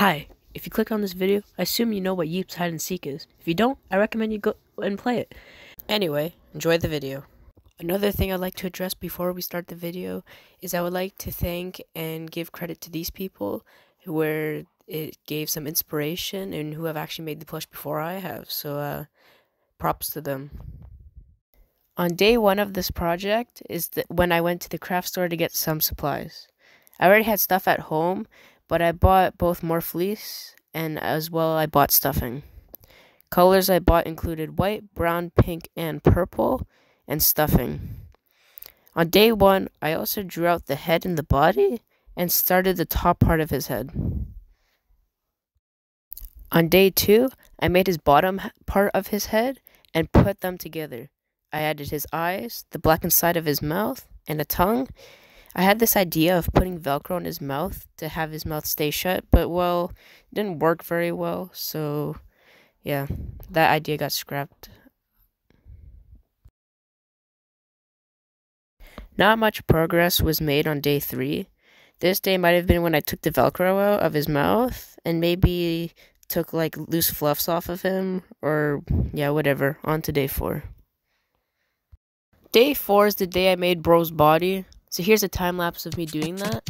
Hi, if you click on this video, I assume you know what Yeeps hide and seek is. If you don't, I recommend you go and play it. Anyway, enjoy the video. Another thing I'd like to address before we start the video is I would like to thank and give credit to these people where it gave some inspiration and who have actually made the plush before I have. So uh props to them. On day one of this project is the, when I went to the craft store to get some supplies. I already had stuff at home, but I bought both more fleece and as well I bought stuffing. Colors I bought included white, brown, pink, and purple, and stuffing. On day one, I also drew out the head and the body and started the top part of his head. On day two, I made his bottom part of his head and put them together. I added his eyes, the black inside of his mouth, and a tongue. I had this idea of putting Velcro on his mouth to have his mouth stay shut, but well, it didn't work very well, so yeah, that idea got scrapped. Not much progress was made on day three. This day might have been when I took the Velcro out of his mouth and maybe took like loose fluffs off of him, or yeah, whatever. On to day four. Day four is the day I made Bro's body. So here's a time lapse of me doing that.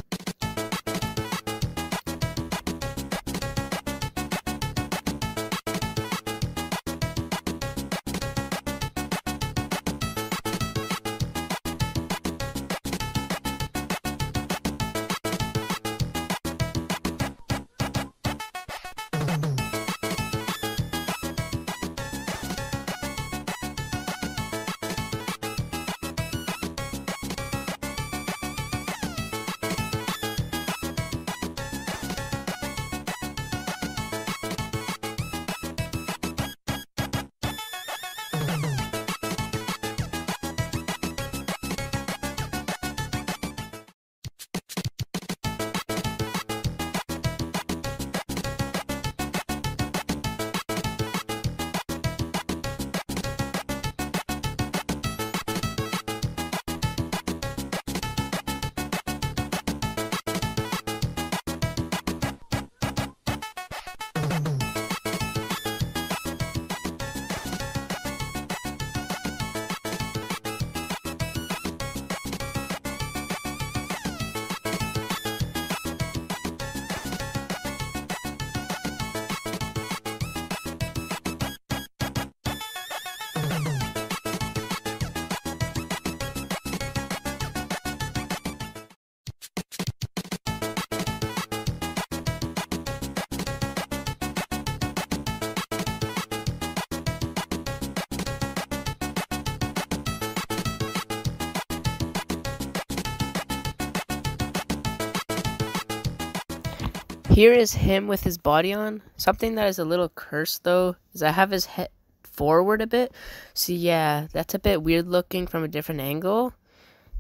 Here is him with his body on. Something that is a little cursed though is I have his head forward a bit. So yeah, that's a bit weird looking from a different angle.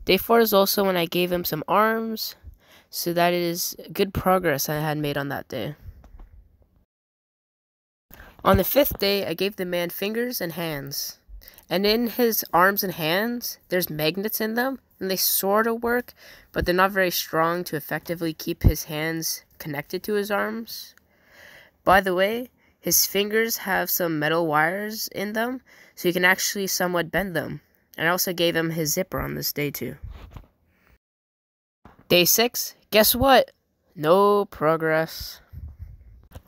Day 4 is also when I gave him some arms. So that is good progress I had made on that day. On the fifth day, I gave the man fingers and hands. And in his arms and hands, there's magnets in them, and they sort of work, but they're not very strong to effectively keep his hands connected to his arms. By the way, his fingers have some metal wires in them, so you can actually somewhat bend them. And I also gave him his zipper on this day too. Day 6, guess what? No progress.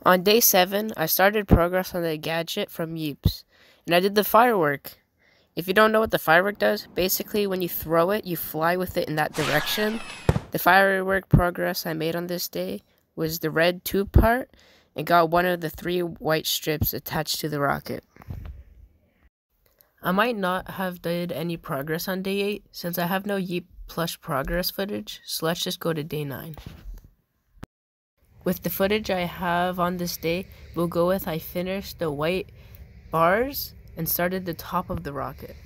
On day 7, I started progress on the gadget from Yeeps, and I did the firework. If you don't know what the firework does, basically when you throw it, you fly with it in that direction. The firework progress I made on this day was the red tube part and got one of the three white strips attached to the rocket. I might not have did any progress on day 8 since I have no Yeep plush progress footage, so let's just go to day 9. With the footage I have on this day, we'll go with I finished the white bars and started the top of the rocket.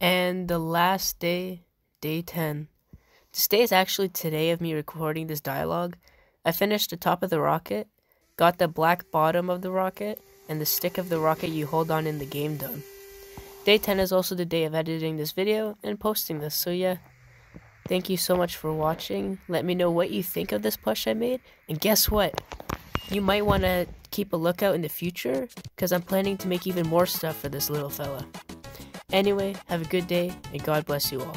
And the last day, day 10. This day is actually today of me recording this dialogue. I finished the top of the rocket, got the black bottom of the rocket, and the stick of the rocket you hold on in the game done. Day 10 is also the day of editing this video and posting this, so yeah. Thank you so much for watching. Let me know what you think of this plush I made. And guess what? You might want to keep a lookout in the future because I'm planning to make even more stuff for this little fella. Anyway, have a good day and God bless you all.